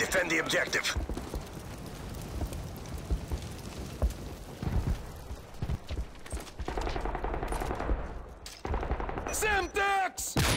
Defend the objective. Semtex!